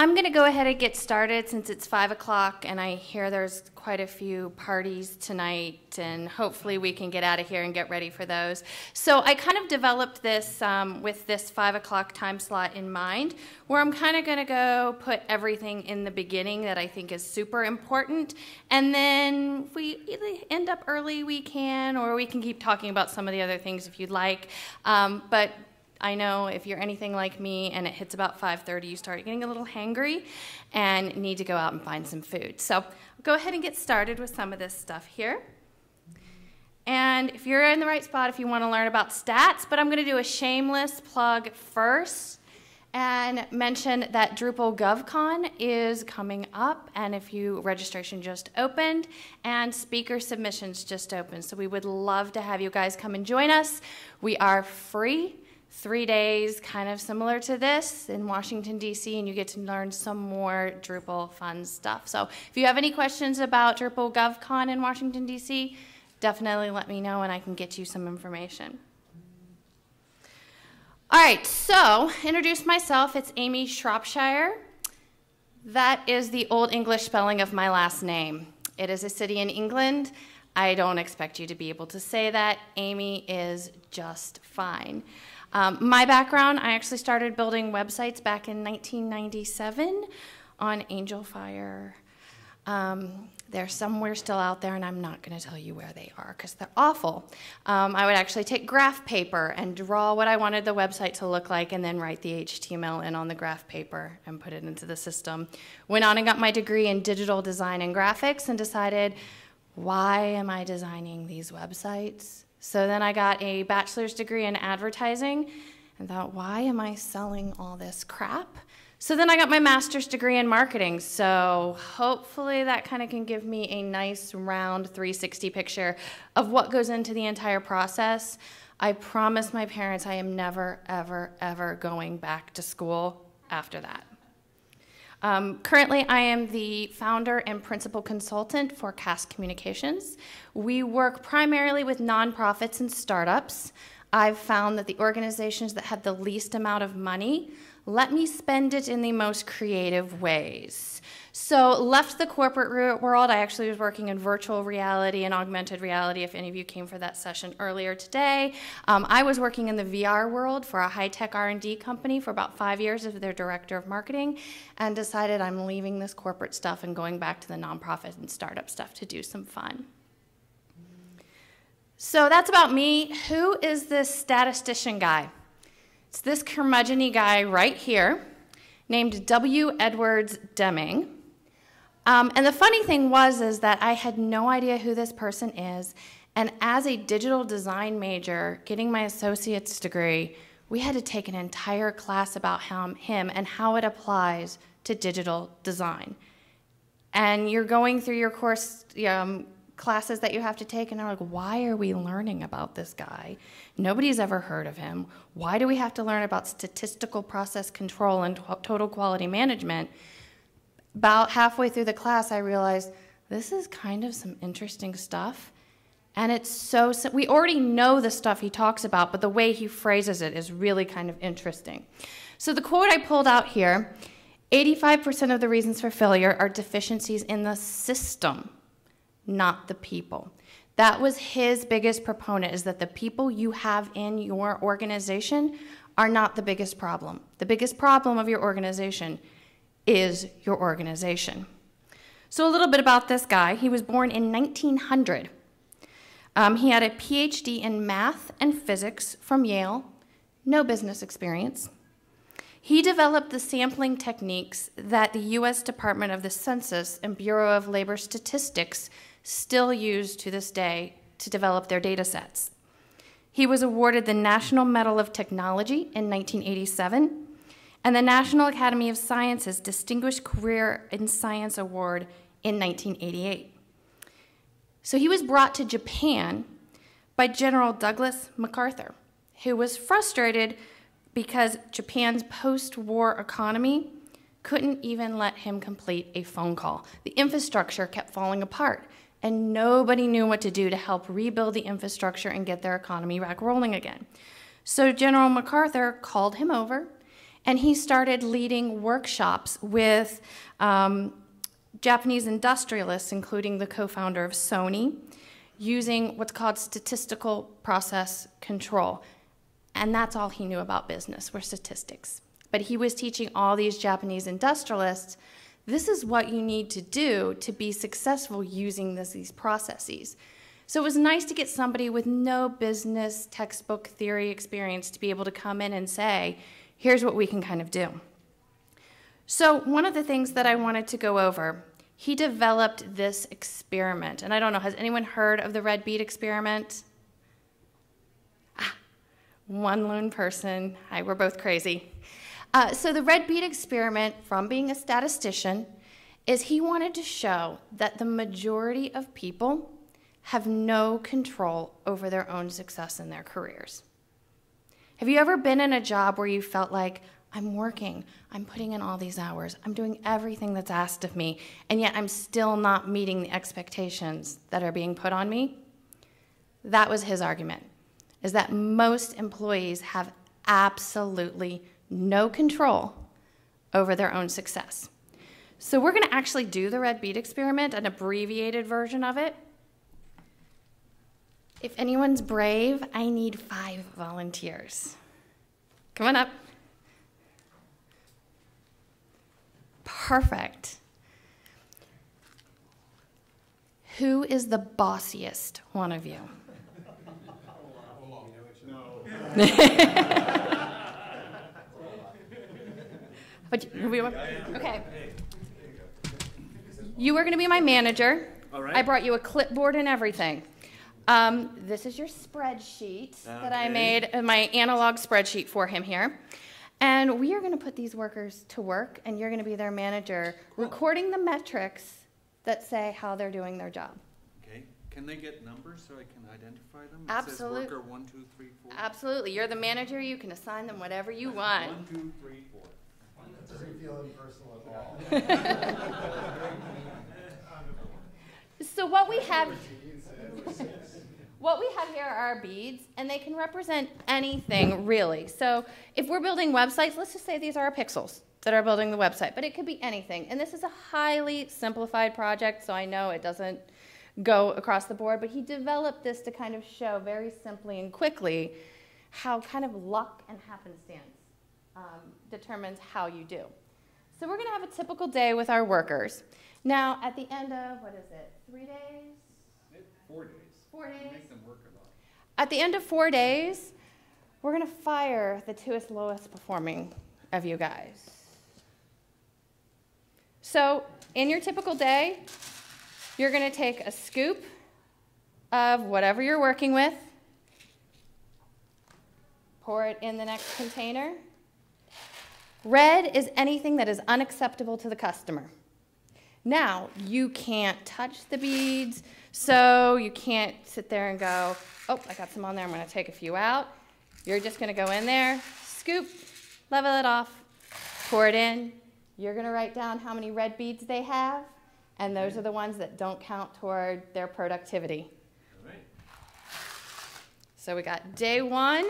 I'm going to go ahead and get started since it's 5 o'clock and I hear there's quite a few parties tonight and hopefully we can get out of here and get ready for those. So I kind of developed this um, with this 5 o'clock time slot in mind where I'm kind of going to go put everything in the beginning that I think is super important and then if we end up early we can or we can keep talking about some of the other things if you'd like. Um, but I know if you're anything like me and it hits about 5:30, you start getting a little hangry and need to go out and find some food. So go ahead and get started with some of this stuff here. And if you're in the right spot, if you want to learn about stats, but I'm going to do a shameless plug first and mention that Drupal GovCon is coming up, and if you registration just opened and speaker submissions just opened, so we would love to have you guys come and join us. We are free three days, kind of similar to this in Washington, D.C., and you get to learn some more Drupal fun stuff. So if you have any questions about Drupal GovCon in Washington, D.C., definitely let me know and I can get you some information. All right, so introduce myself. It's Amy Shropshire. That is the Old English spelling of my last name. It is a city in England. I don't expect you to be able to say that. Amy is just fine. Um, my background, I actually started building websites back in 1997 on Angelfire. Um, they're somewhere still out there, and I'm not going to tell you where they are because they're awful. Um, I would actually take graph paper and draw what I wanted the website to look like, and then write the HTML in on the graph paper and put it into the system. Went on and got my degree in digital design and graphics, and decided, why am I designing these websites? So then I got a bachelor's degree in advertising and thought, why am I selling all this crap? So then I got my master's degree in marketing. So hopefully that kind of can give me a nice round 360 picture of what goes into the entire process. I promise my parents I am never, ever, ever going back to school after that. Um, currently, I am the founder and principal consultant for CASK Communications. We work primarily with nonprofits and startups. I've found that the organizations that have the least amount of money let me spend it in the most creative ways. So, left the corporate world. I actually was working in virtual reality and augmented reality. If any of you came for that session earlier today, um, I was working in the VR world for a high-tech R&D company for about five years as their director of marketing, and decided I'm leaving this corporate stuff and going back to the nonprofit and startup stuff to do some fun. So that's about me. Who is this statistician guy? It's this curmudgeon guy right here named W. Edwards Deming. Um, and the funny thing was is that I had no idea who this person is. And as a digital design major, getting my associate's degree, we had to take an entire class about him, him and how it applies to digital design. And you're going through your course um, classes that you have to take, and they're like, why are we learning about this guy? Nobody's ever heard of him. Why do we have to learn about statistical process control and total quality management? About halfway through the class, I realized this is kind of some interesting stuff. And it's so, we already know the stuff he talks about, but the way he phrases it is really kind of interesting. So the quote I pulled out here 85% of the reasons for failure are deficiencies in the system, not the people. That was his biggest proponent is that the people you have in your organization are not the biggest problem. The biggest problem of your organization is your organization. So, a little bit about this guy. He was born in 1900. Um, he had a PhD in math and physics from Yale, no business experience. He developed the sampling techniques that the US Department of the Census and Bureau of Labor Statistics still use to this day to develop their data sets. He was awarded the National Medal of Technology in 1987 and the National Academy of Sciences Distinguished Career in Science Award in 1988. So he was brought to Japan by General Douglas MacArthur, who was frustrated because Japan's post war economy couldn't even let him complete a phone call. The infrastructure kept falling apart, and nobody knew what to do to help rebuild the infrastructure and get their economy back rolling again. So General MacArthur called him over And he started leading workshops with um, Japanese industrialists, including the co founder of Sony, using what's called statistical process control. And that's all he knew about business were statistics. But he was teaching all these Japanese industrialists this is what you need to do to be successful using this, these processes. So it was nice to get somebody with no business textbook theory experience to be able to come in and say, here's what we can kind of do. So, one of the things that I wanted to go over, he developed this experiment. And I don't know, has anyone heard of the red bead experiment? Ah, one lone person. Hi, we're both crazy. Uh, so, the red bead experiment, from being a statistician, is he wanted to show that the majority of people have no control over their own success in their careers. Have you ever been in a job where you felt like, I'm working, I'm putting in all these hours, I'm doing everything that's asked of me, and yet I'm still not meeting the expectations that are being put on me? That was his argument, is that most employees have absolutely no control over their own success. So we're going to actually do the red bead experiment, an abbreviated version of it. If anyone's brave, I need five volunteers. Come on up. Perfect. Who is the bossiest one of you? but okay. You are going to be my manager. All right. I brought you a clipboard and everything. Um, this is your spreadsheet that I made, uh, my analog spreadsheet for him here. And we are going to put these workers to work, and you're going to be their manager, recording the metrics that say how they're doing their job. Okay, can they get numbers so I can identify them? Absolute- It says worker one, two, three, four. Absolutely. You're the manager. You can assign them whatever you want. One, two, three, four. Doesn't feel impersonal at all. So what we have what we have here are our beads and they can represent anything really. So if we're building websites, let's just say these are our pixels that are building the website, but it could be anything. And this is a highly simplified project, so I know it doesn't go across the board, but he developed this to kind of show very simply and quickly how kind of luck and happenstance um, determines how you do. So we're going to have a typical day with our workers. Now, at the end of, what is it, three days? Four days. Four days? Make them work a lot. At the end of four days, we're going to fire the two lowest performing of you guys. So, in your typical day, you're going to take a scoop of whatever you're working with, pour it in the next container. Red is anything that is unacceptable to the customer. Now, you can't touch the beads, so you can't sit there and go, oh, I got some on there, I'm going to take a few out. You're just going to go in there, scoop, level it off, pour it in. You're going to write down how many red beads they have, and those are the ones that don't count toward their productivity. All right. So we got day one.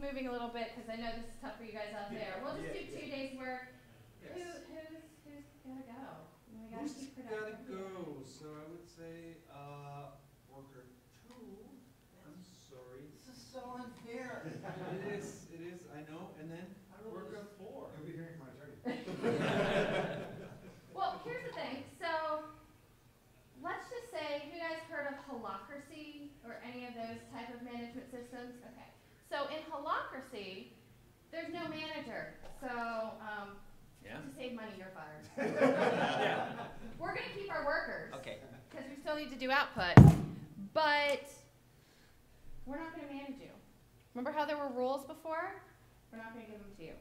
Keep moving a little bit, because I know this is tough for you guys out there, we'll just do two yeah. days work. Who, Yes. who's, who's gotta go? We gotta Who's keep gotta go? So I would say, uh, worker two, I'm sorry. This is so unfair. It is, it is, I know, and then worker four. You'll be hearing from my attorney. Well, here's the thing, so, let's just say, have you guys heard of holacracy, or any of those type of management systems? Okay, so in holacracy, there's no manager, so, um, Yeah? to save money, you're fired. Yeah. We're gonna keep our workers. Okay. because we still need to do output. But we're not going to manage you. Remember how there were rules before? We're not going to give them to you.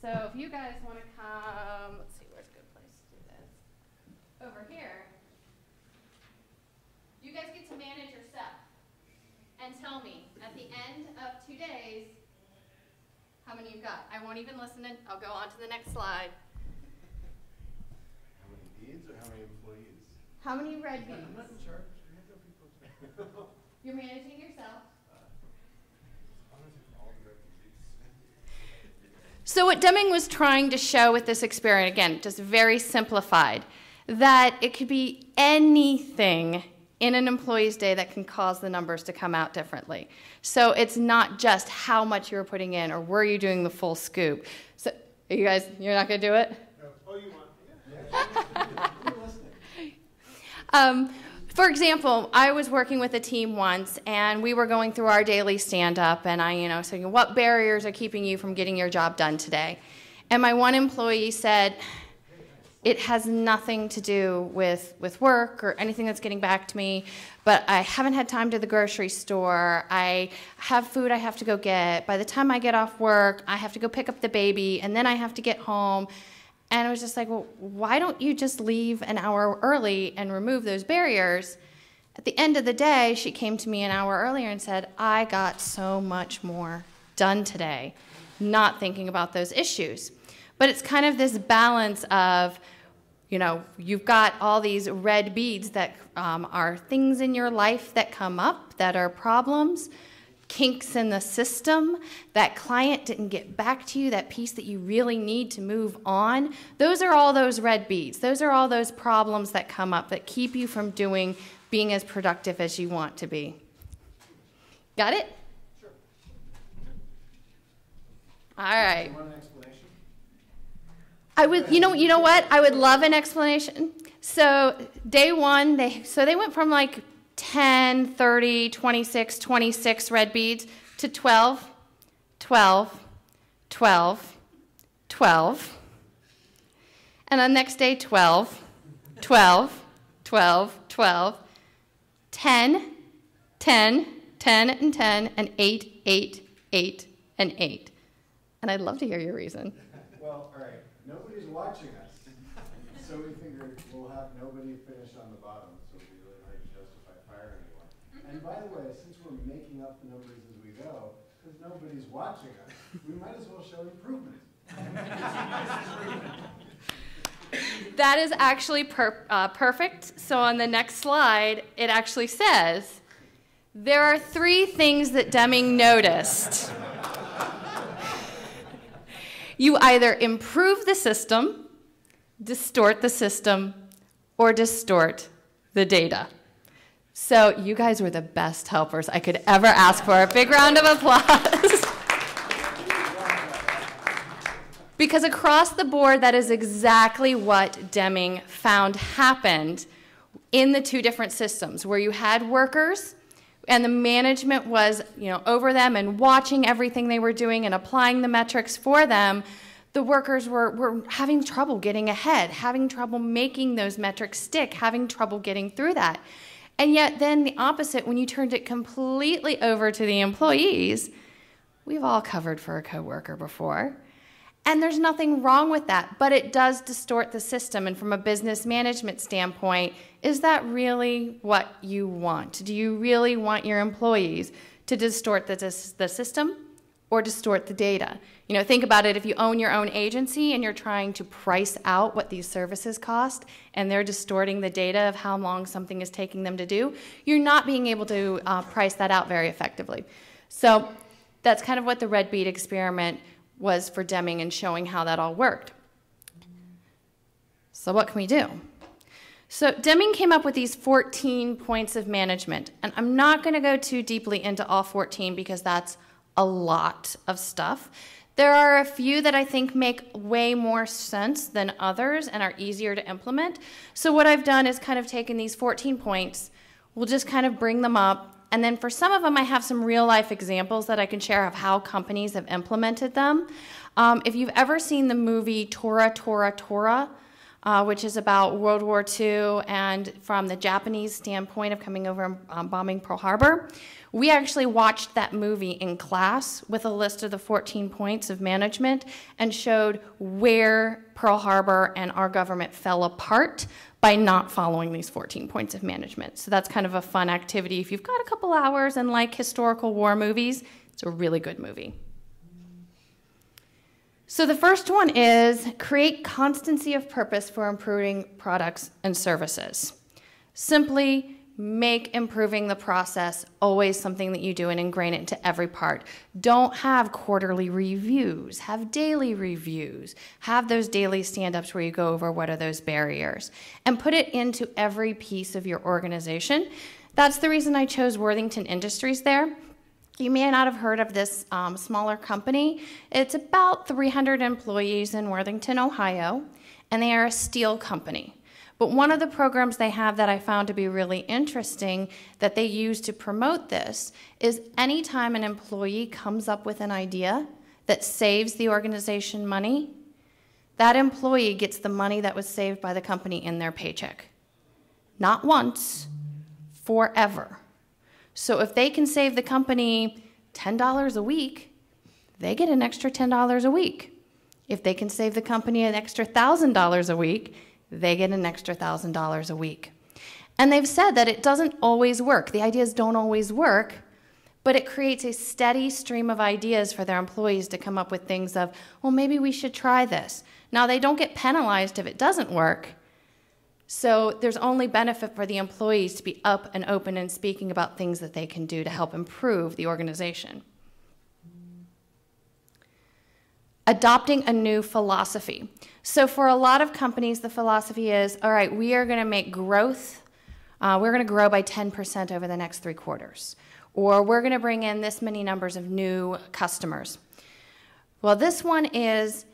So if you guys want to come, let's see, where's a good place to do this? Over here. You guys get to manage yourself and tell me at the end of two days how many you've got. I won't even listen. In, I'll go on to the next slide. How many beads or how many employees? How many red I'm not beads? in charge. I have no people. You're managing yourself. Honestly, all the refugees. So, what Deming was trying to show with this experiment, again, just very simplified, that it could be anything in an employee's day that can cause the numbers to come out differently. So, it's not just how much you're putting in or were you doing the full scoop. So, are you guys, you're not going to do it? No. Oh, you want? Yeah. You're listening. Um, for example, I was working with a team once, and we were going through our daily stand-up, and I, you know, saying, "What barriers are keeping you from getting your job done today?" And my one employee said, "It has nothing to do with with work or anything that's getting back to me, but I haven't had time to the grocery store. I have food I have to go get. By the time I get off work, I have to go pick up the baby, and then I have to get home." And I was just like, well, why don't you just leave an hour early and remove those barriers? At the end of the day, she came to me an hour earlier and said, I got so much more done today, not thinking about those issues. But it's kind of this balance of, you know, you've got all these red beads that um, are things in your life that come up that are problems kinks in the system, that client didn't get back to you, that piece that you really need to move on. Those are all those red beads. Those are all those problems that come up that keep you from doing being as productive as you want to be. Got it? Sure. All right. You want an explanation? I would, you know, you know what? I would love an explanation. So day one, they so they went from like 10, 30, 26, 26 red beads to 12, 12, 12, 12. And on next day, 12, 12, 12, 12, 10, 10, 10, and 10, and 8, 8, 8, and 8. And I'd love to hear your reason. Well, all right, nobody's watching us, so we figured we'll have nobody finish on the bottom, so it'll be really hard to justify firing anyone. And by the way, since we're making up the numbers as we go, because nobody's watching us, we might as well show improvement. That is actually per, uh, perfect. So on the next slide, it actually says there are three things that Deming noticed. You either improve the system, distort the system, or distort the data. So you guys were the best helpers I could ever ask for. A big round of applause. because across the board, that is exactly what Deming found happened in the two different systems, where you had workers and the management was you know, over them and watching everything they were doing and applying the metrics for them, the workers were, were having trouble getting ahead, having trouble making those metrics stick, having trouble getting through that. And yet, then the opposite, when you turned it completely over to the employees, we've all covered for a coworker before. And there's nothing wrong with that, but it does distort the system. And from a business management standpoint, is that really what you want? Do you really want your employees to distort the, the system or distort the data? You know, think about it if you own your own agency and you're trying to price out what these services cost and they're distorting the data of how long something is taking them to do, you're not being able to uh, price that out very effectively. So that's kind of what the red bead experiment was for Deming and showing how that all worked. So what can we do? So Deming came up with these 14 points of management, and I'm not going to go too deeply into all 14 because that's a lot of stuff. There are a few that I think make way more sense than others and are easier to implement. So what I've done is kind of taken these 14 points, we'll just kind of bring them up and then for some of them, I have some real life examples that I can share of how companies have implemented them. Um, if you've ever seen the movie Tora, Tora, Tora, uh, which is about World War II and from the Japanese standpoint of coming over and um, bombing Pearl Harbor. We actually watched that movie in class with a list of the 14 points of management and showed where Pearl Harbor and our government fell apart by not following these 14 points of management. So that's kind of a fun activity. If you've got a couple hours and like historical war movies, it's a really good movie. So the first one is create constancy of purpose for improving products and services. Simply make improving the process always something that you do and ingrain it into every part. Don't have quarterly reviews, have daily reviews, have those daily stand ups where you go over what are those barriers, and put it into every piece of your organization. That's the reason I chose Worthington Industries there. You may not have heard of this um, smaller company. It's about 300 employees in Worthington, Ohio, and they are a steel company. But one of the programs they have that I found to be really interesting that they use to promote this is anytime an employee comes up with an idea that saves the organization money, that employee gets the money that was saved by the company in their paycheck. Not once, forever. So if they can save the company $10 a week, they get an extra $10 a week. If they can save the company an extra $1,000 a week, they get an extra $1,000 a week. And they've said that it doesn't always work. The ideas don't always work, but it creates a steady stream of ideas for their employees to come up with things of, well, maybe we should try this. Now, they don't get penalized if it doesn't work. So there's only benefit for the employees to be up and open and speaking about things that they can do to help improve the organization. adopting a new philosophy. So, for a lot of companies, the philosophy is all right, we are going to make growth, uh, we're going to grow by 10% over the next three quarters, or we're going to bring in this many numbers of new customers. Well, this one is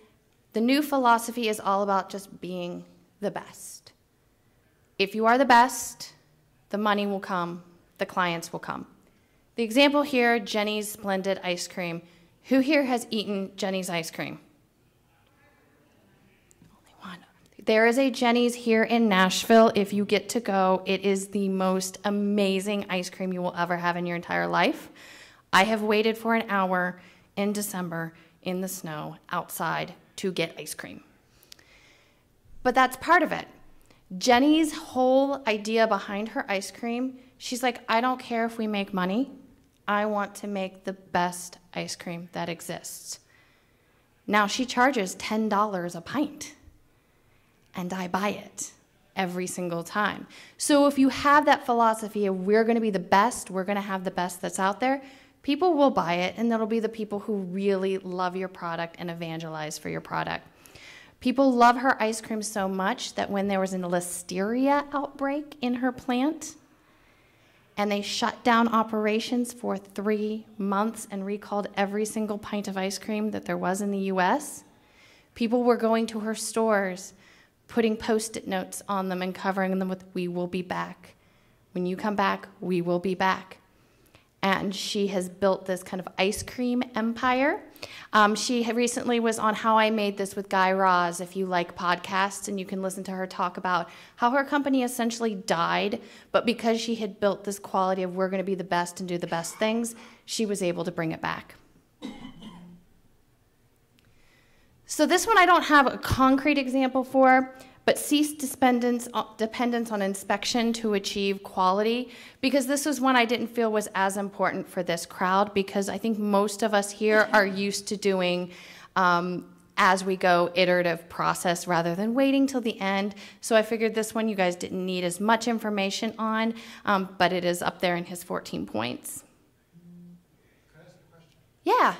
the new philosophy is all about just being the best. If you are the best, the money will come, the clients will come. The example here Jeni's Splendid Ice Cream who here has eaten Jeni's ice cream? Only one. There is a Jeni's here in Nashville. If you get to go, it is the most amazing ice cream you will ever have in your entire life. I have waited for an hour in December in the snow outside to get ice cream. But that's part of it. Jeni's whole idea behind her ice cream, she's like, I don't care if we make money. I want to make the best ice cream that exists. Now she charges $10 a pint, and I buy it every single time. So if you have that philosophy of we're going to be the best, we're going to have the best that's out there, people will buy it, and that'll be the people who really love your product and evangelize for your product. People love her ice cream so much that when there was a listeria outbreak in her plant, and they shut down operations for three months and recalled every single pint of ice cream that there was in the US, people were going to her stores, putting post it notes on them and covering them with, We will be back. When you come back, we will be back and she has built this kind of ice cream empire. Um, she recently was on How I Made This with Guy Raz, if you like podcasts, and you can listen to her talk about how her company essentially died, but because she had built this quality of we're going to be the best and do the best things, she was able to bring it back. So, this one I don't have a concrete example for, but cease dependence, dependence on inspection to achieve quality because this was one I didn't feel was as important for this crowd because I think most of us here are used to doing um, as we go iterative process rather than waiting till the end. So I figured this one you guys didn't need as much information on, um, but it is up there in his 14 points. Yeah.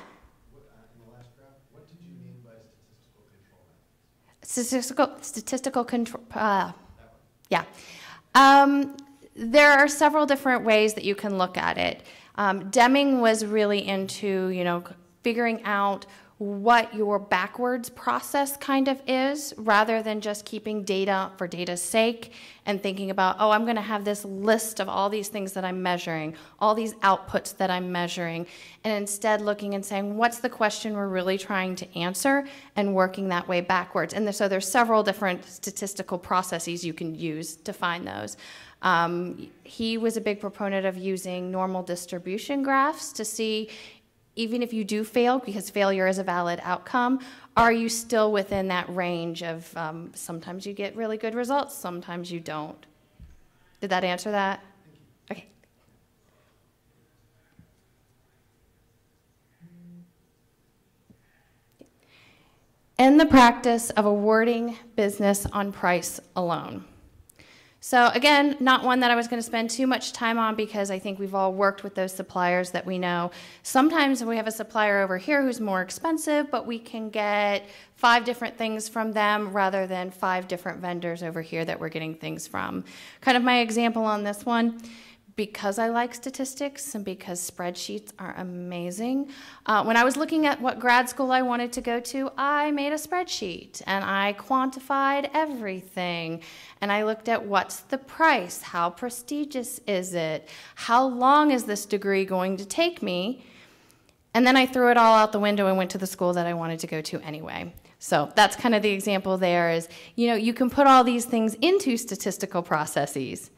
Statistical statistical control. Uh, yeah. Um, there are several different ways that you can look at it. Um, Deming was really into, you know, figuring out what your backwards process kind of is rather than just keeping data for data's sake and thinking about, oh, I'm going to have this list of all these things that I'm measuring, all these outputs that I'm measuring, and instead looking and saying, what's the question we're really trying to answer and working that way backwards. And so there's several different statistical processes you can use to find those. Um, he was a big proponent of using normal distribution graphs to see even if you do fail, because failure is a valid outcome, are you still within that range of um, sometimes you get really good results, sometimes you don't? Did that answer that? Okay. In the practice of awarding business on price alone. So again, not one that I was going to spend too much time on because I think we've all worked with those suppliers that we know. Sometimes we have a supplier over here who's more expensive, but we can get five different things from them rather than five different vendors over here that we're getting things from. Kind of my example on this one because I like statistics and because spreadsheets are amazing. Uh, when I was looking at what grad school I wanted to go to, I made a spreadsheet and I quantified everything. And I looked at what's the price? How prestigious is it? How long is this degree going to take me? And then I threw it all out the window and went to the school that I wanted to go to anyway. So that's kind of the example there is, you know, you can put all these things into statistical processes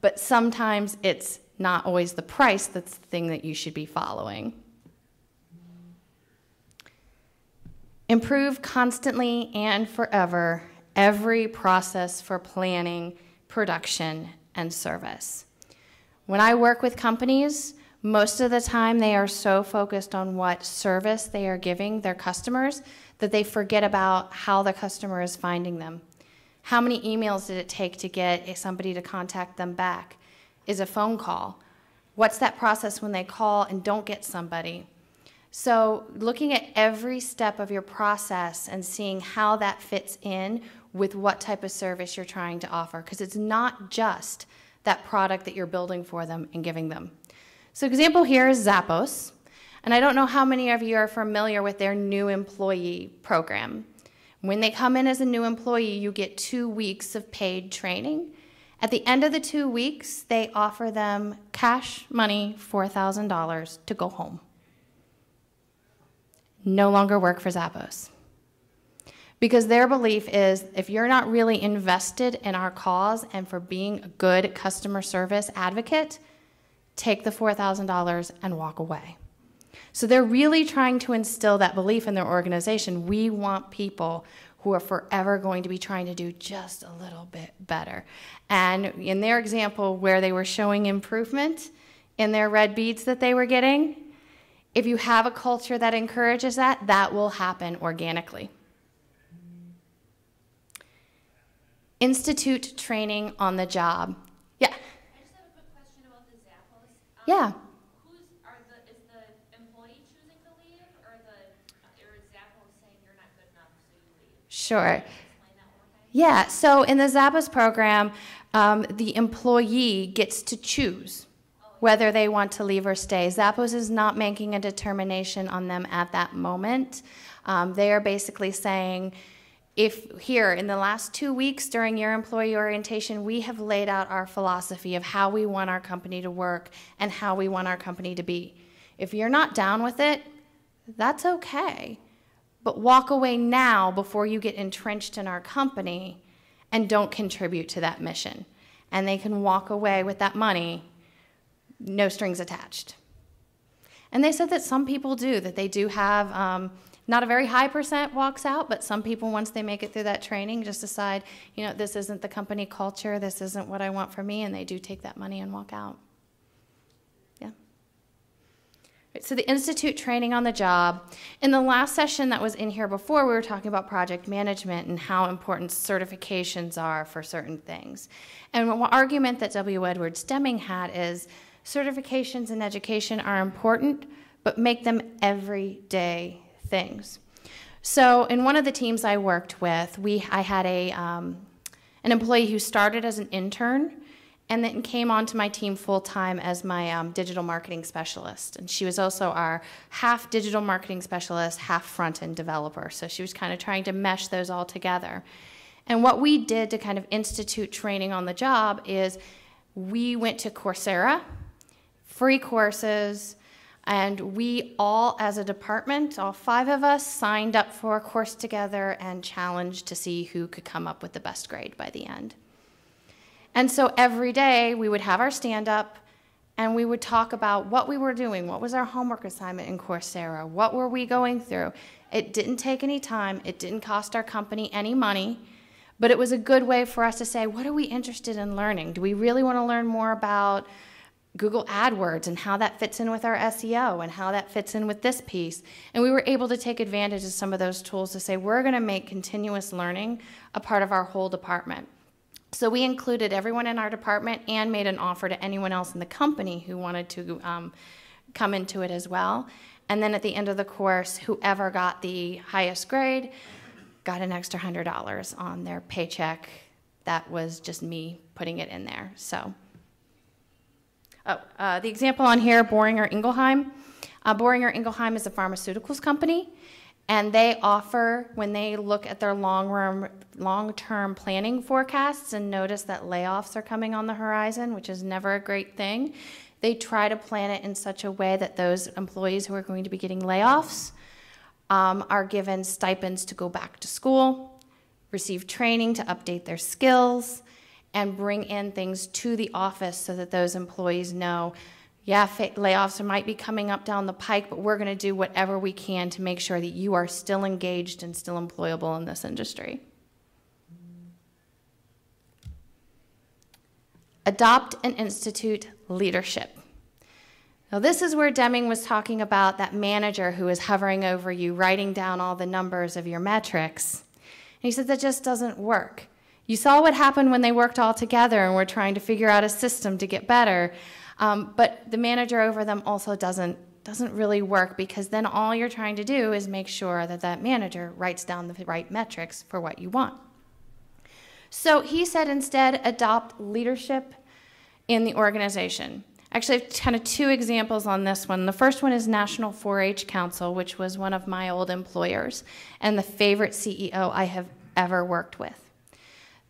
but sometimes it's not always the price that's the thing that you should be following. Improve constantly and forever every process for planning, production, and service. When I work with companies, most of the time they are so focused on what service they are giving their customers that they forget about how the customer is finding them. How many emails did it take to get somebody to contact them back? Is a phone call. What's that process when they call and don't get somebody? So, looking at every step of your process and seeing how that fits in with what type of service you're trying to offer, because it's not just that product that you're building for them and giving them. So, example here is Zappos, and I don't know how many of you are familiar with their new employee program. When they come in as a new employee, you get two weeks of paid training. At the end of the two weeks, they offer them cash money, $4,000, to go home. No longer work for Zappos. Because their belief is if you're not really invested in our cause and for being a good customer service advocate, take the $4,000 and walk away. So they're really trying to instill that belief in their organization. We want people who are forever going to be trying to do just a little bit better. And in their example, where they were showing improvement in their red beads that they were getting, if you have a culture that encourages that, that will happen organically. Institute training on the job. Yeah. I just have a quick question about the Zappos. Um, Yeah. Who's are the is the Sure. Yeah, so in the Zappos program, um, the employee gets to choose whether they want to leave or stay. Zappos is not making a determination on them at that moment. Um, they are basically saying, if here in the last two weeks during your employee orientation, we have laid out our philosophy of how we want our company to work and how we want our company to be. If you're not down with it, that's okay. But walk away now before you get entrenched in our company and don't contribute to that mission. And they can walk away with that money, no strings attached. And they said that some people do, that they do have um, not a very high percent walks out, but some people, once they make it through that training, just decide, you know, this isn't the company culture, this isn't what I want for me, and they do take that money and walk out. Yeah. So the Institute training on the job. In the last session that was in here before, we were talking about project management and how important certifications are for certain things. And one argument that W. Edwards Deming had is certifications in education are important, but make them everyday things. So in one of the teams I worked with, we I had a um, an employee who started as an intern and then came onto my team full time as my um, digital marketing specialist. And she was also our half digital marketing specialist, half front end developer. So she was kind of trying to mesh those all together. And what we did to kind of institute training on the job is we went to Coursera, free courses, and we all, as a department, all five of us, signed up for a course together and challenged to see who could come up with the best grade by the end. And so every day we would have our stand up and we would talk about what we were doing, what was our homework assignment in Coursera, what were we going through. It didn't take any time, it didn't cost our company any money, but it was a good way for us to say, what are we interested in learning? Do we really want to learn more about Google AdWords and how that fits in with our SEO and how that fits in with this piece. And we were able to take advantage of some of those tools to say we're going to make continuous learning a part of our whole department. So we included everyone in our department and made an offer to anyone else in the company who wanted to um, come into it as well. And then at the end of the course, whoever got the highest grade got an extra $100 on their paycheck. That was just me putting it in there. So. Oh, uh, the example on here, Boehringer Ingelheim. Uh, Boehringer Ingelheim is a pharmaceuticals company, and they offer, when they look at their long-term long planning forecasts and notice that layoffs are coming on the horizon, which is never a great thing, they try to plan it in such a way that those employees who are going to be getting layoffs um, are given stipends to go back to school, receive training to update their skills, and bring in things to the office so that those employees know yeah, layoffs might be coming up down the pike, but we're going to do whatever we can to make sure that you are still engaged and still employable in this industry. Adopt and institute leadership. Now, this is where Deming was talking about that manager who is hovering over you, writing down all the numbers of your metrics. And he said that just doesn't work. You saw what happened when they worked all together and were trying to figure out a system to get better. Um, but the manager over them also doesn't doesn't really work because then all you're trying to do is make sure that that manager writes down the right metrics for what you want. So he said instead adopt leadership in the organization. Actually, I have kind of two examples on this one. The first one is National 4 H Council, which was one of my old employers and the favorite CEO I have ever worked with.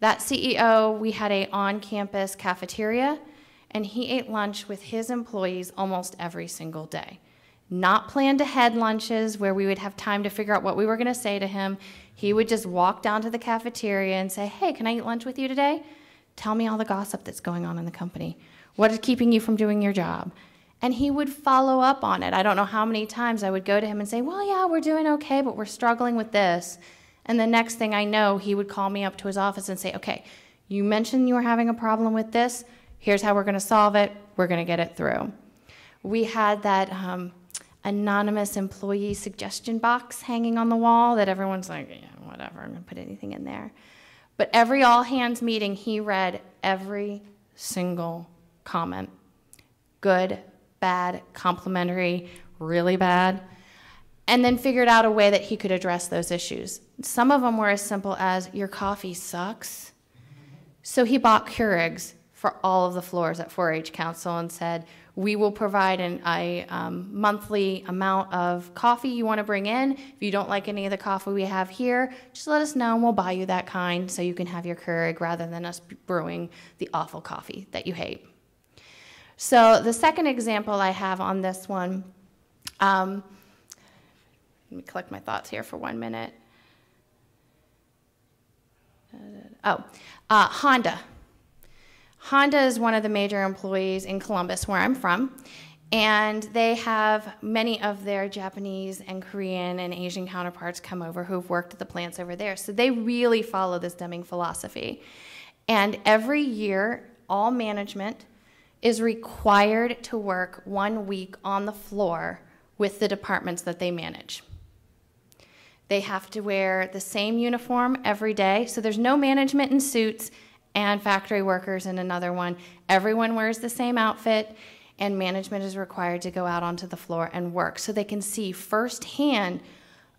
That CEO, we had a on-campus cafeteria, and he ate lunch with his employees almost every single day. Not planned ahead lunches where we would have time to figure out what we were going to say to him. He would just walk down to the cafeteria and say, Hey, can I eat lunch with you today? Tell me all the gossip that's going on in the company. What is keeping you from doing your job? And he would follow up on it. I don't know how many times I would go to him and say, Well, yeah, we're doing okay, but we're struggling with this. And the next thing I know, he would call me up to his office and say, okay, you mentioned you were having a problem with this. Here's how we're going to solve it. We're going to get it through. We had that um, anonymous employee suggestion box hanging on the wall that everyone's like, yeah, whatever, I'm going to put anything in there. But every all hands meeting, he read every single comment good, bad, complimentary, really bad and then figured out a way that he could address those issues. Some of them were as simple as, Your coffee sucks. So he bought Keurigs for all of the floors at 4 H Council and said, We will provide an, a um, monthly amount of coffee you want to bring in. If you don't like any of the coffee we have here, just let us know and we'll buy you that kind so you can have your Keurig rather than us brewing the awful coffee that you hate. So, the second example I have on this one, um, let me collect my thoughts here for one minute. Oh, uh, Honda. Honda is one of the major employees in Columbus, where I'm from, and they have many of their Japanese and Korean and Asian counterparts come over who've worked at the plants over there. So they really follow this Deming philosophy. And every year, all management is required to work one week on the floor with the departments that they manage. They have to wear the same uniform every day, so there's no management in suits and factory workers in another one. Everyone wears the same outfit, and management is required to go out onto the floor and work so they can see firsthand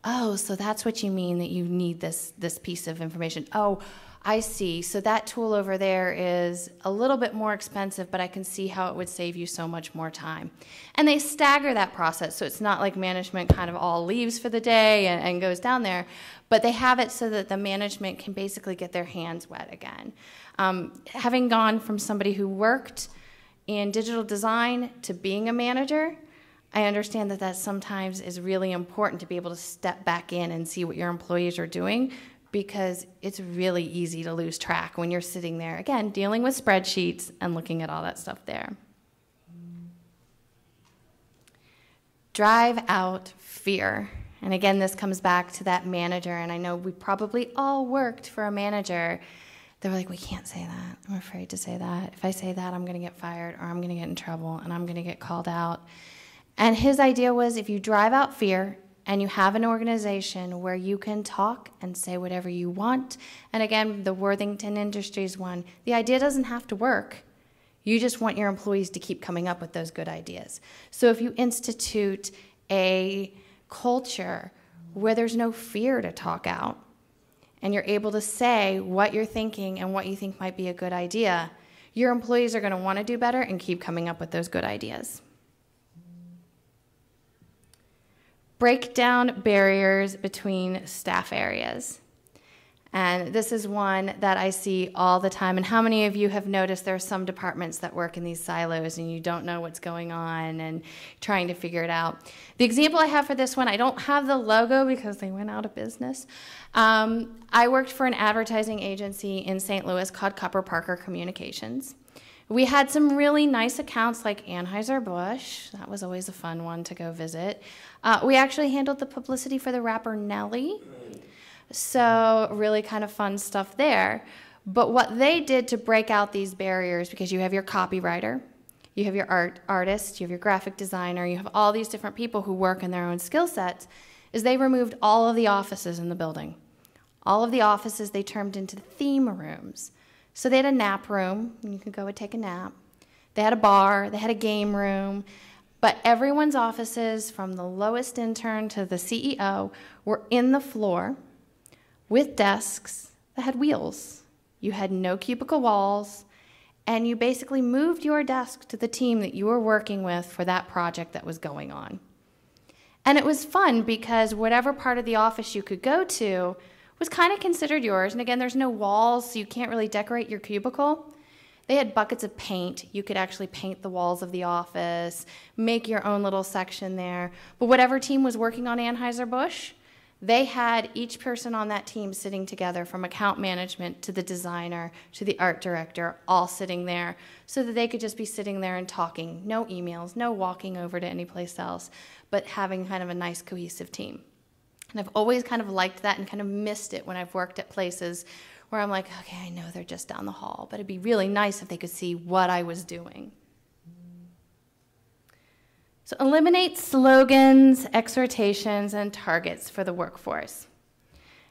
oh, so that's what you mean that you need this, this piece of information. Oh, I see. So that tool over there is a little bit more expensive, but I can see how it would save you so much more time. And they stagger that process, so it's not like management kind of all leaves for the day and, and goes down there, but they have it so that the management can basically get their hands wet again. Um, having gone from somebody who worked in digital design to being a manager, I understand that that sometimes is really important to be able to step back in and see what your employees are doing because it's really easy to lose track when you're sitting there, again, dealing with spreadsheets and looking at all that stuff there. Drive out fear. And again, this comes back to that manager, and I know we probably all worked for a manager. They were like, we can't say that. I'm afraid to say that. If I say that, I'm going to get fired or I'm going to get in trouble and I'm going to get called out. And his idea was if you drive out fear and you have an organization where you can talk and say whatever you want. And again, the Worthington Industries one, the idea doesn't have to work. You just want your employees to keep coming up with those good ideas. So if you institute a culture where there's no fear to talk out, and you're able to say what you're thinking and what you think might be a good idea, your employees are going to want to do better and keep coming up with those good ideas. Break down barriers between staff areas. And this is one that I see all the time. And how many of you have noticed there are some departments that work in these silos and you don't know what's going on and trying to figure it out? The example I have for this one, I don't have the logo because they went out of business. Um, I worked for an advertising agency in St. Louis called Kupper Parker Communications. We had some really nice accounts like Anheuser-Busch. That was always a fun one to go visit. Uh, we actually handled the publicity for the rapper Nelly. So, really kind of fun stuff there. But what they did to break out these barriers, because you have your copywriter, you have your art artist, you have your graphic designer, you have all these different people who work in their own skill sets, is they removed all of the offices in the building. All of the offices they turned into theme rooms. So they had a nap room, and you could go and take a nap. They had a bar, they had a game room, but everyone's offices, from the lowest intern to the CEO, were in the floor with desks that had wheels. You had no cubicle walls, and you basically moved your desk to the team that you were working with for that project that was going on. And it was fun because whatever part of the office you could go to, was kind of considered yours. And again, there's no walls, so you can't really decorate your cubicle. They had buckets of paint. You could actually paint the walls of the office, make your own little section there. But whatever team was working on Anheuser-Busch, they had each person on that team sitting together from account management to the designer to the art director, all sitting there so that they could just be sitting there and talking. No emails, no walking over to any place else, but having kind of a nice cohesive team. And I've always kind of liked that and kind of missed it when I've worked at places where I'm like, okay, I know they're just down the hall, but it'd be really nice if they could see what I was doing. So eliminate slogans, exhortations, and targets for the workforce.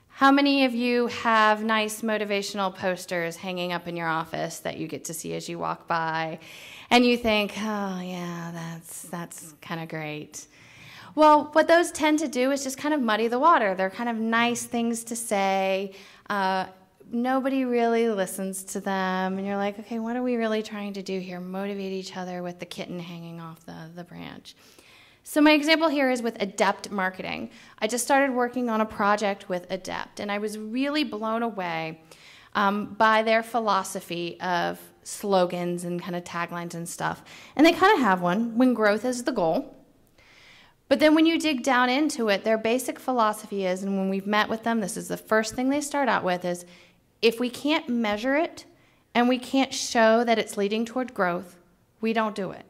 How many of you have nice motivational posters hanging up in your office that you get to see as you walk by and you think, oh, yeah, that's, that's kind of great? Well, what those tend to do is just kind of muddy the water. They're kind of nice things to say. Uh, nobody really listens to them, and you're like, okay, what are we really trying to do here? Motivate each other with the kitten hanging off the, the branch. So my example here is with Adept Marketing. I just started working on a project with Adept, and I was really blown away um, by their philosophy of slogans and kind of taglines and stuff. And they kind of have one when growth is the goal. But then when you dig down into it, their basic philosophy is, and when we've met with them, this is the first thing they start out with is if we can't measure it and we can't show that it's leading toward growth, we don't do it.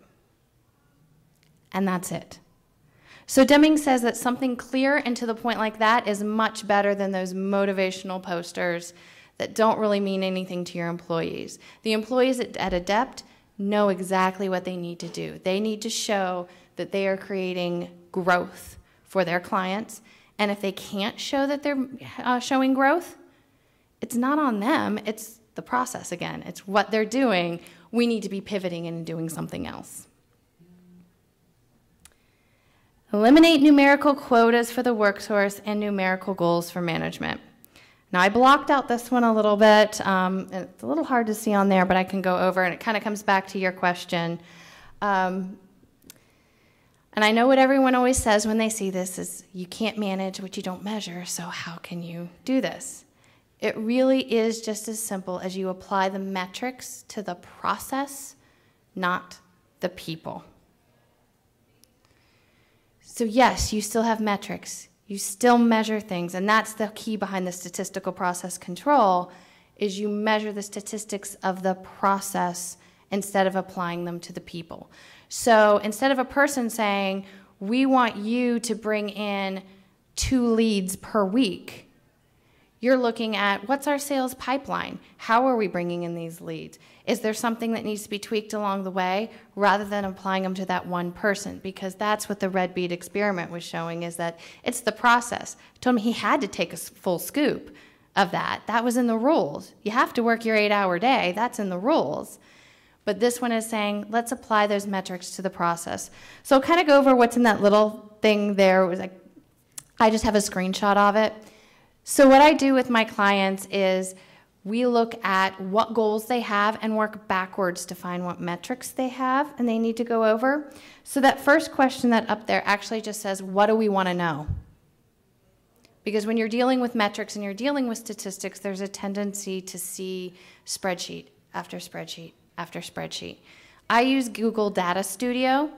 And that's it. So Deming says that something clear and to the point like that is much better than those motivational posters that don't really mean anything to your employees. The employees at, at Adept know exactly what they need to do. They need to show that they are creating growth for their clients. And if they can't show that they're uh, showing growth, it's not on them, it's the process again. It's what they're doing. We need to be pivoting and doing something else. Eliminate numerical quotas for the workforce and numerical goals for management. Now, I blocked out this one a little bit. Um, it's a little hard to see on there, but I can go over, and it kind of comes back to your question. Um, and I know what everyone always says when they see this is you can't manage what you don't measure, so how can you do this? It really is just as simple as you apply the metrics to the process, not the people. So, yes, you still have metrics. You still measure things, and that's the key behind the statistical process control is you measure the statistics of the process instead of applying them to the people. So, instead of a person saying, "We want you to bring in two leads per week," You're looking at what's our sales pipeline? How are we bringing in these leads? Is there something that needs to be tweaked along the way rather than applying them to that one person? Because that's what the red bead experiment was showing is that it's the process. I told him he had to take a full scoop of that. That was in the rules. You have to work your eight hour day, that's in the rules. But this one is saying, let's apply those metrics to the process. So I'll kind of go over what's in that little thing there. It was like, I just have a screenshot of it. So, what I do with my clients is we look at what goals they have and work backwards to find what metrics they have and they need to go over. So, that first question that up there actually just says, What do we want to know? Because when you're dealing with metrics and you're dealing with statistics, there's a tendency to see spreadsheet after spreadsheet after spreadsheet. I use Google Data Studio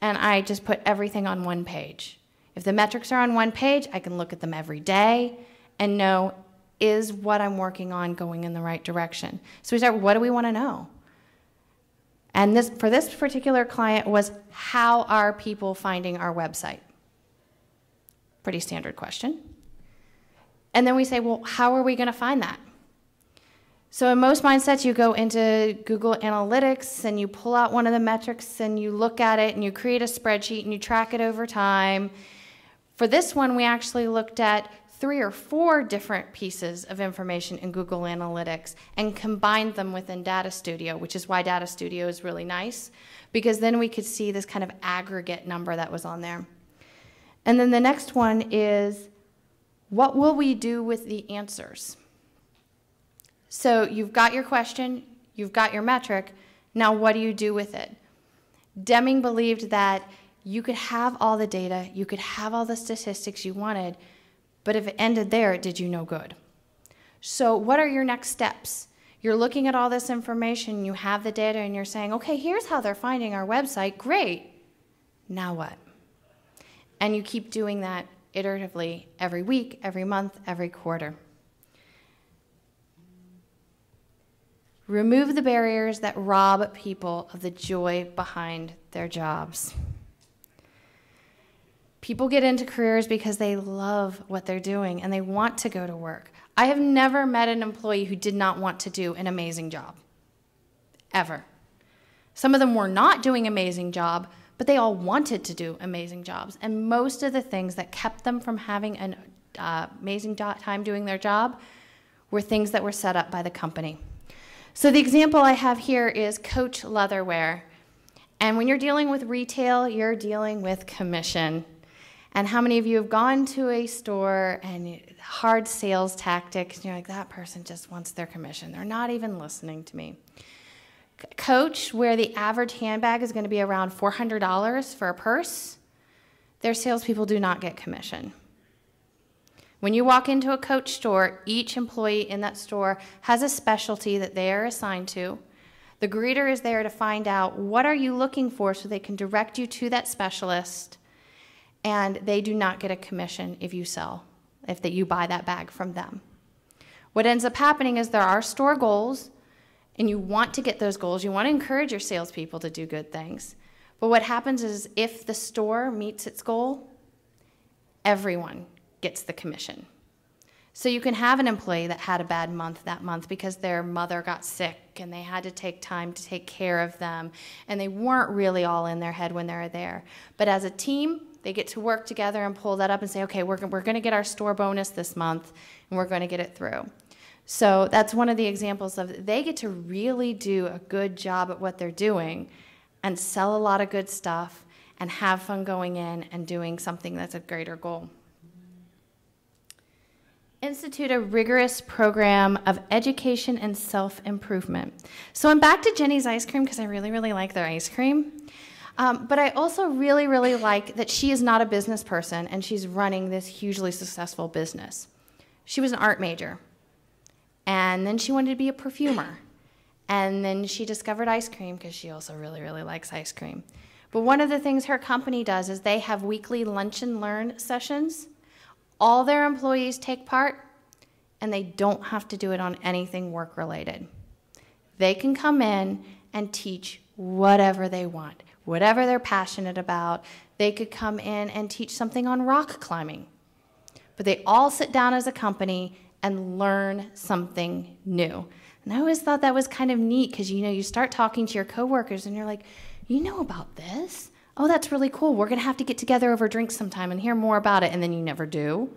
and I just put everything on one page. If the metrics are on one page, I can look at them every day and know is what I'm working on going in the right direction. So we start, what do we want to know? And this, for this particular client was, how are people finding our website? Pretty standard question. And then we say, well, how are we going to find that? So in most mindsets, you go into Google Analytics and you pull out one of the metrics and you look at it and you create a spreadsheet and you track it over time. For this one, we actually looked at three or four different pieces of information in Google Analytics and combined them within Data Studio, which is why Data Studio is really nice, because then we could see this kind of aggregate number that was on there. And then the next one is what will we do with the answers? So you've got your question, you've got your metric, now what do you do with it? Deming believed that you could have all the data, you could have all the statistics you wanted, but if it ended there, it did you no good. So, what are your next steps? You're looking at all this information, you have the data, and you're saying, okay, here's how they're finding our website. Great. Now what? And you keep doing that iteratively every week, every month, every quarter. Remove the barriers that rob people of the joy behind their jobs. People get into careers because they love what they're doing and they want to go to work. I have never met an employee who did not want to do an amazing job. Ever. Some of them were not doing amazing job, but they all wanted to do amazing jobs. And most of the things that kept them from having an uh, amazing time doing their job were things that were set up by the company. So the example I have here is Coach Leatherware. And when you're dealing with retail, you're dealing with commission. And how many of you have gone to a store and hard sales tactics, and you're like, that person just wants their commission. They're not even listening to me. Coach, where the average handbag is going to be around $400 for a purse, their salespeople do not get commission. When you walk into a coach store, each employee in that store has a specialty that they are assigned to. The greeter is there to find out what are you looking for so they can direct you to that specialist and they do not get a commission if you sell, if that you buy that bag from them. What ends up happening is there are store goals, and you want to get those goals. You want to encourage your salespeople to do good things. But what happens is if the store meets its goal, everyone gets the commission. So you can have an employee that had a bad month that month because their mother got sick and they had to take time to take care of them and they weren't really all in their head when they were there. But as a team, they get to work together and pull that up and say, okay, we're, we're going to get our store bonus this month and we're going to get it through. So that's one of the examples of they get to really do a good job at what they're doing and sell a lot of good stuff and have fun going in and doing something that's a greater goal. Institute a rigorous program of education and self improvement. So I'm back to Jeni's ice cream because I really, really like their ice cream. Um, but I also really, really like that she is not a business person and she's running this hugely successful business. She was an art major, and then she wanted to be a perfumer. And then she discovered ice cream because she also really, really likes ice cream. But one of the things her company does is they have weekly lunch and learn sessions. All their employees take part, and they don't have to do it on anything work related. They can come in and teach whatever they want whatever they're passionate about. They could come in and teach something on rock climbing. But they all sit down as a company and learn something new. And I always thought that was kind of neat because you know you start talking to your coworkers and you're like, you know about this? Oh, that's really cool. We're going to have to get together over drinks sometime and hear more about it. And then you never do.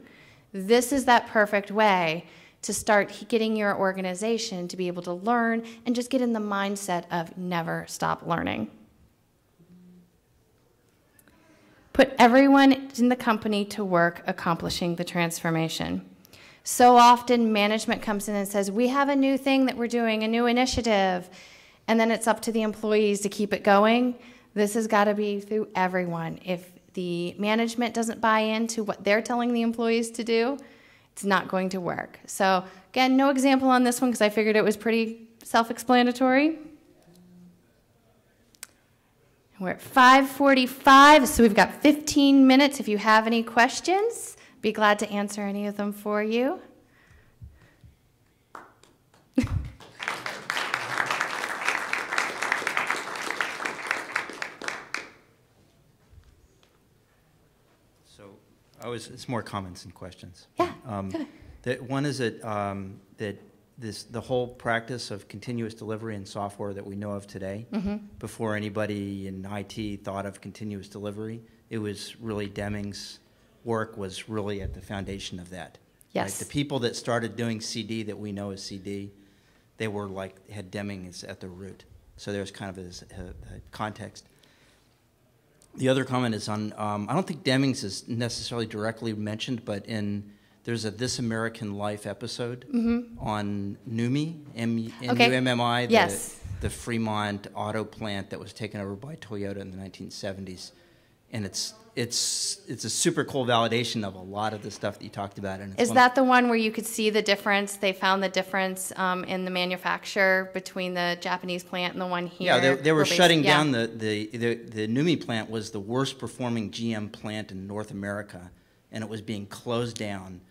This is that perfect way to start getting your organization to be able to learn and just get in the mindset of never stop learning. put everyone in the company to work accomplishing the transformation. So often, management comes in and says, We have a new thing that we're doing, a new initiative, and then it's up to the employees to keep it going. This has got to be through everyone. If the management doesn't buy into what they're telling the employees to do, it's not going to work. So, again, no example on this one because I figured it was pretty self explanatory. We're at 5:45, so we've got 15 minutes. If you have any questions, be glad to answer any of them for you. so, I was. It's more comments than questions. Yeah. Um, that one is that um, that this, the whole practice of continuous delivery in software that we know of today, mm-hmm. before anybody in IT thought of continuous delivery, it was really Deming's work was really at the foundation of that. Yes. Right? The people that started doing CD that we know as CD, they were like, had Deming at the root. So there's kind of a, a, a context. The other comment is on, um, I don't think Deming's is necessarily directly mentioned, but in there's a This American Life episode mm-hmm. on NUMMI, N-U-M-M-I, the, yes. the Fremont auto plant that was taken over by Toyota in the 1970s. And it's it's it's a super cool validation of a lot of the stuff that you talked about. And is that the one where you could see the difference? They found the difference um, in the manufacture between the Japanese plant and the one here. Yeah, they, they were shutting yeah. down the, the the the NUMMI plant was the worst performing GM plant in North America, and it was being closed down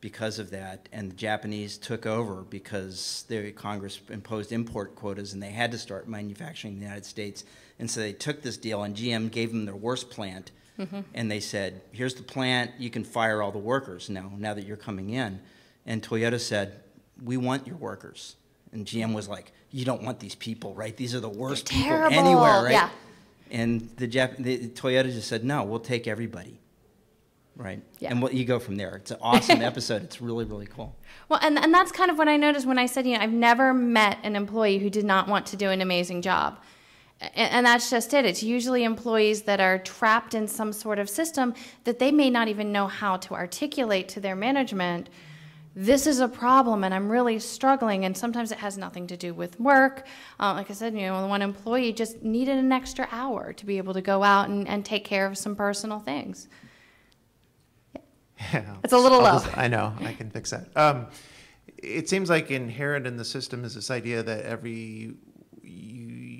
because of that, and the Japanese took over because their Congress imposed import quotas, and they had to start manufacturing in the United States. And so they took this deal, and GM gave them their worst plant, mm-hmm. and they said, "Here's the plant. You can fire all the workers now. Now that you're coming in." And Toyota said, "We want your workers." And GM was like, "You don't want these people, right? These are the worst They're people terrible. anywhere, right?" Yeah. And the, Jap- the Toyota just said, "No, we'll take everybody." Right. Yeah. And what you go from there. It's an awesome episode. It's really, really cool. Well, and, and that's kind of what I noticed when I said, you know, I've never met an employee who did not want to do an amazing job. And, that's just it. It's usually employees that are trapped in some sort of system that they may not even know how to articulate to their management. This is a problem, and I'm really struggling. And sometimes it has nothing to do with work. Uh, like I said, you know, one employee just needed an extra hour to be able to go out and, and take care of some personal things. Yeah, It's a little I'll low. just- I know, I can fix that. Um, it seems like inherent in the system is this idea that every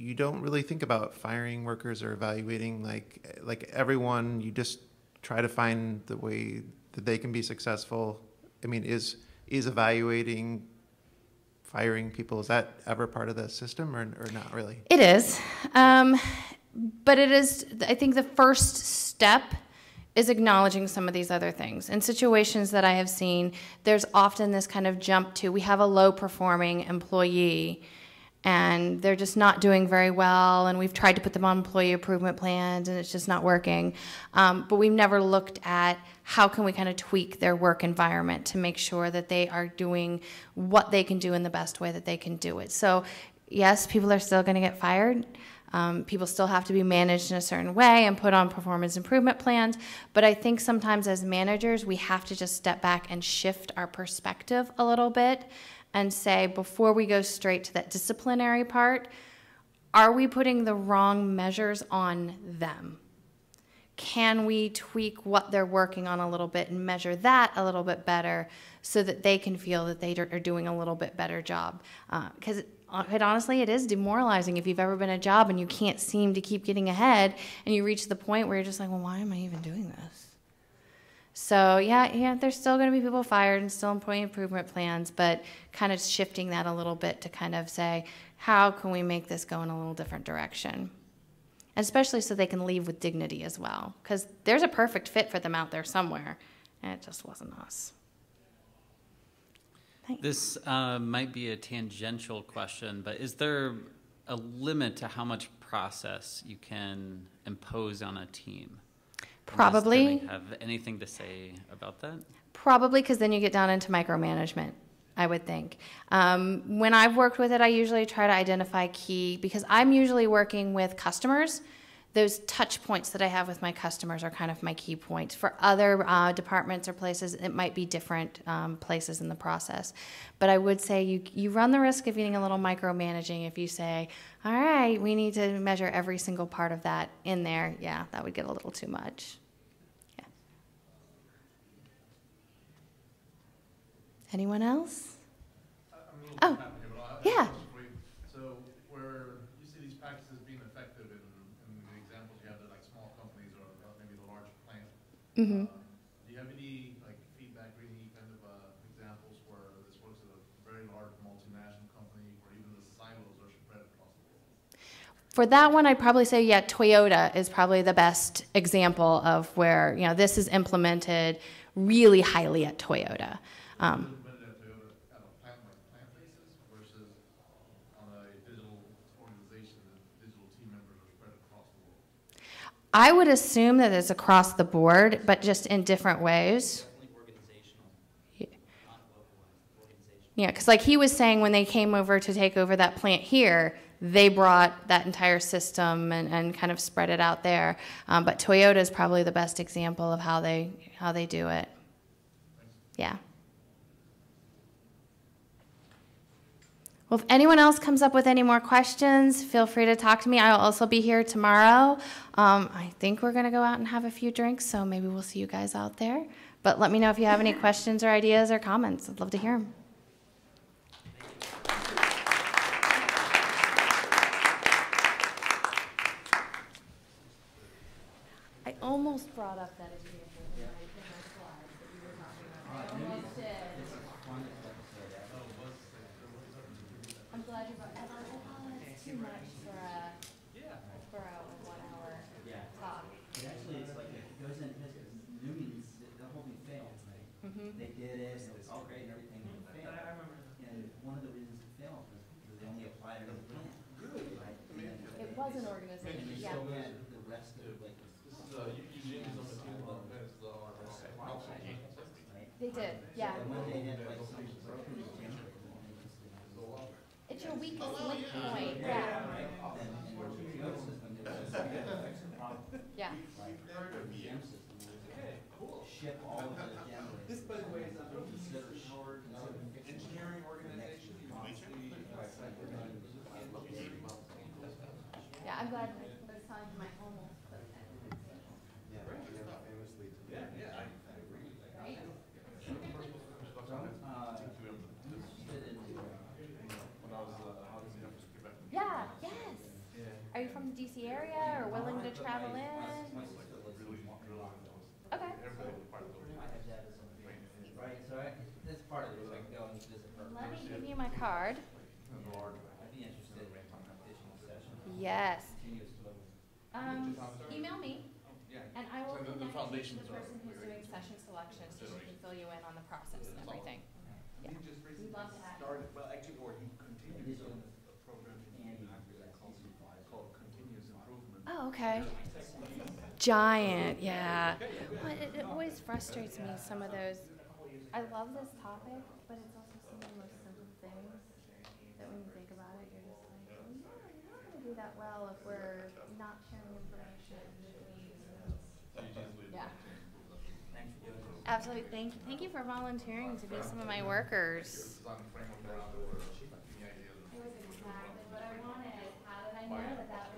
you don't really think about firing workers or evaluating like like everyone. You just try to find the way that they can be successful. I mean, is is evaluating firing people is that ever part of the system or or not really? It is. Um, but it is, I think the first step is acknowledging some of these other things. In situations that I have seen, there's often this kind of jump to we have a low performing employee and they're just not doing very well, and we've tried to put them on employee improvement plans, and it's just not working. Um, but we've never looked at how can we kind of tweak their work environment to make sure that they are doing what they can do in the best way that they can do it. So, yes, people are still going to get fired. Um, people still have to be managed in a certain way and put on performance improvement plans. But I think sometimes as managers, we have to just step back and shift our perspective a little bit and say, before we go straight to that disciplinary part, are we putting the wrong measures on them? Can we tweak what they're working on a little bit and measure that a little bit better so that they can feel that they are doing a little bit better job? Uh, because uh, quite honestly, it is demoralizing if you've ever been a job and you can't seem to keep getting ahead and you reach the point where you're just like, well, why am I even doing this? So yeah, yeah, there's still going to be people fired and still employee improvement plans, but kind of shifting that a little bit to kind of say, how can we make this go in a little different direction? And especially so they can leave with dignity as well, because there's a perfect fit for them out there somewhere, and it just wasn't us. Thanks. This uh, might be a tangential question, but is there a limit to how much process you can impose on a team? Probably. Deming Have anything to say about that? Probably because then you get down into micromanagement, I would think. Um, when I've worked with it, I usually try to identify key because I'm usually working with customers. Those touch points that I have with my customers are kind of my key points. For other uh, departments or places, it might be different um, places in the process. But I would say you, you run the risk of getting a little micromanaging if you say, all right, we need to measure every single part of that in there. Yeah, that would get a little too much. Yeah. Anyone else? Oh, yeah. So where you see these practices being effective in, in the examples you have, they're like small companies or or maybe the large plant. Hmm uh, Do you have any like feedback, or any kind of uh, examples where this works at a very large multinational company where even the silos are spread across the world? For that one, I'd probably say, yeah, Toyota is probably the best example of where, you know, this is implemented really highly at Toyota. Um, Implemented at Toyota at a plant like plant basis versus on a digital organization that digital team members are spread across the world. I would assume that it's across the board, but just in different ways. Yeah. Yeah, because like he was saying, when they came over to take over that plant here, they brought that entire system and, and kind of spread it out there. Um, but Toyota is probably the best example of how they how they do it. Yeah. Well, if anyone else comes up with any more questions, feel free to talk to me. I'll also be here tomorrow. Um, I think we're going to go out and have a few drinks, so maybe we'll see you guys out there. But let me know if you have any questions or ideas or comments. I'd love to hear them. I almost brought up that example in my, in my slides that you were talking about. I almost did. I'm glad you brought that up. Oh, it's too much for a, for a one-hour talk. It actually, it's like, it goes in, because Newman's, the the whole thing failed, right? Mhm. They did it, and it was all great and everything, and it failed. And one of the reasons it failed was because they only applied it in the plant. Right? And then- It was an organization, And you yeah. still had the rest of, like. Right? They did, yeah. And when they had like some broken example, yeah. Yeah. Yeah, I'm glad I was telling my almost put that. Yeah, we have famously. Yeah, yeah, I, I agree. Right? Yeah, yes. Are you from the area or willing to travel in? Okay. Right, so I, this part of it, go and visit her. Let me give you my card. I'd be interested in a fishing session. Yes. Um, email me Yeah. and I will So the- the connect you to the are person who's doing session selection so she can fill you in on the process and everything. Yeah. Recently love to have you. well, actually, or he Okay. Giant, yeah. Well, it, it always frustrates me, some of those. I love this topic, but it's also some of the most simple things that when you think about it, you're just like, well, are not going to do that well if we're not sharing information. Yeah. Absolutely. Thank you. Thank you for volunteering to be some of my workers. It was exactly what I wanted. How did I know that that